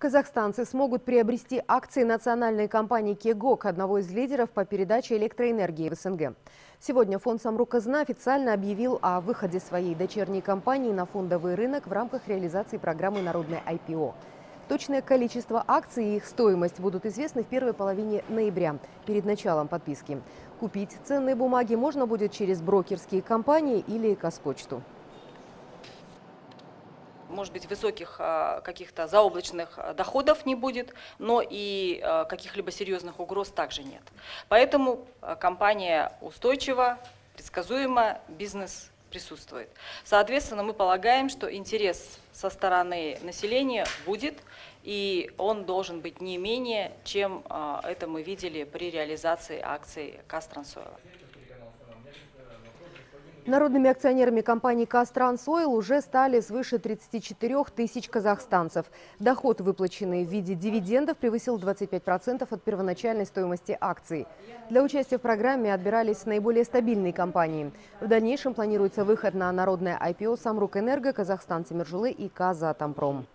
Казахстанцы смогут приобрести акции национальной компании «Кегок», одного из лидеров по передаче электроэнергии в СНГ. Сегодня фонд «Самруказна» официально объявил о выходе своей дочерней компании на фондовый рынок в рамках реализации программы «Народное IPO». Точное количество акций и их стоимость будут известны в первой половине ноября, перед началом подписки. Купить ценные бумаги можно будет через брокерские компании или Каспочту может быть, высоких а, каких-то заоблачных а, доходов не будет, но и а, каких-либо серьезных угроз также нет. Поэтому компания устойчива, предсказуема, бизнес присутствует. Соответственно, мы полагаем, что интерес со стороны населения будет, и он должен быть не менее, чем это мы видели при реализации акций Кастрансоила. Народными акционерами компании «Кастрансойл» уже стали свыше 34 тысяч казахстанцев. Доход, выплаченный в виде дивидендов, превысил 25% от первоначальной стоимости акций. Для участия в программе отбирались наиболее стабильные компании. В дальнейшем планируется выход на народное IPO «Самрук Энерго», «Казахстан Тимиржулы» и «Казатомпром».